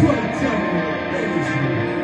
转正的背景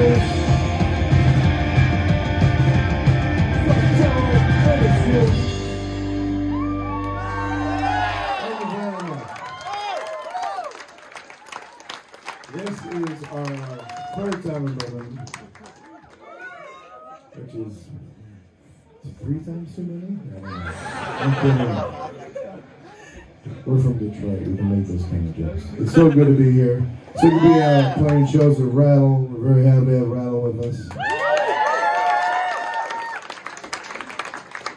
This is our third time in Berlin, which is three times too many. I'm kidding. We're from Detroit. We can make those kind of jokes. It's so good to be here. So good to be uh, playing shows with Rattle. We're very happy to have Rattle with us.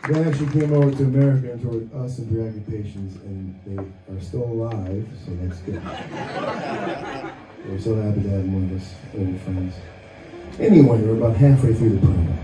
They actually came over to America and toured us and Preoccupations, and they are still alive, so that's good. We're so happy to have them with us, old friends. Anyway, we're about halfway through the program.